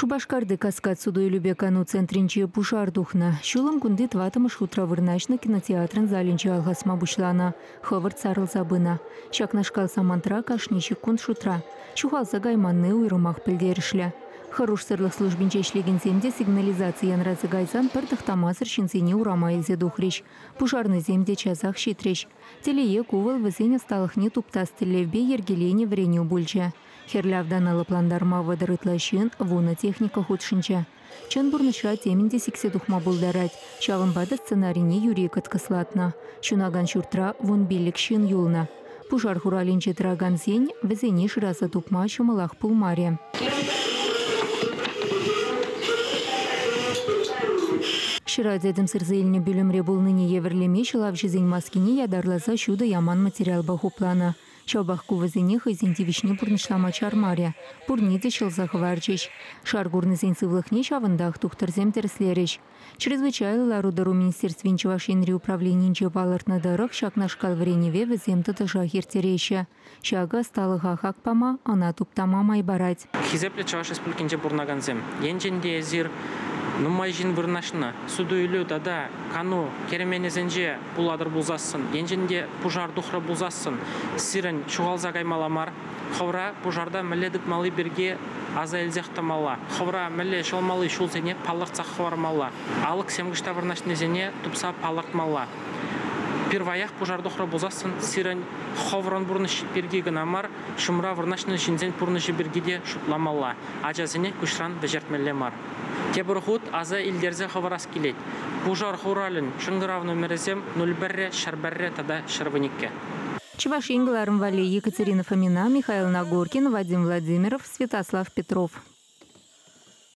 Шубашкарды каскад суду любекану центринче пушар духна. Шулам кунды тватымыш хутра вырнашны кинотеатрын залинче алгасма бушлана. Хывыр царыл забына. Шакнашкал самантра кашничи кунд шутра. Чухалса гайманны уйрымах пілдерішлі. Хорош сырлық службинче земде сигнализациян разы гайзан пір тахтамазыр шинсене урама елзе духриш. Пушарны земде чазах щитреш. Телее кувал візене сталықне туптас тілевбе ергелене врене бульча. Херлявданалы пландарма вадырытлашын вуна техника худшынча. Чын бурнышра темінде сиксе духма булдарать. Чалымбады сценарийне юрий кыскыслатна. Шунаган шуртра вун билік шын юлна. Пушар хуралинче траган зень, візене шыразы тупма шымылах пулмаре. Шыра дедім сырзыліне бүлімре бұлныне еверлеме шылав жызен маскине ядарласа шуды яман материал плана. Чабах кувызыне хызинти вишне пурнышлама чармаря. Пурниде шылзах варчиш. Шаргурнызен сывлыхне чавындах тухтырзем терслереш. Чрезвычайлы рудару министерствен чавашенри управленинче балыртны дырық шакнашкал вреневе візем тытыжа хертереші. Шага сталыға хакпама, ана туптама майбарать. Хизепле чаваш республикинче бурнаганзем. Енченде зир нумай жин вырнашына үйілі дада кану кеременезенже буладыр булзасын енженде пужар духра булзасын сирен чугалза каймаламар ховра пужарда міледік малы берге аза элзехтамала ховра міле шолмалы шулзене паллықца хвармала алық семгішта вырнашнезене тупса мала. Перваях пужар духра булзасын сирен ховрон бурныш берге гынамар шумра вырнашны шинзен пурнышы бергеде шутламала ажазене күшран бежертмеллемар Тебурхут аза илдерзе хаварас келет. Пужар хуралын шыңгыравны мерезем 01 шарбарре тада шарвыникке. Чуваш Вали Екатерина Фомина, Михаил Нагоркин, Вадим Владимиров, Святослав Петров.